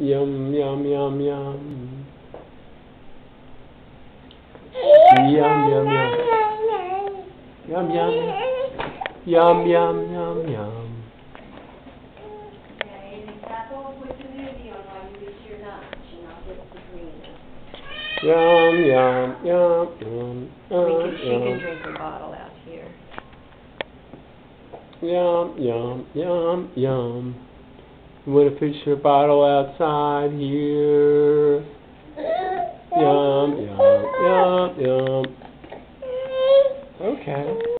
Yum, yum, yum, yum. Yum, yum, yum. Yum, yum. Yum, yum, yum, yum. Okay, and that's all with the movie on why you use your nuts, you know, get the green. Yum, yum, yum, yum, We yum, can, she can drink her bottle out here. Yum, yum, yum, yum. You wanna fish your bottle outside here? Yum, yum, yum, yum. Okay.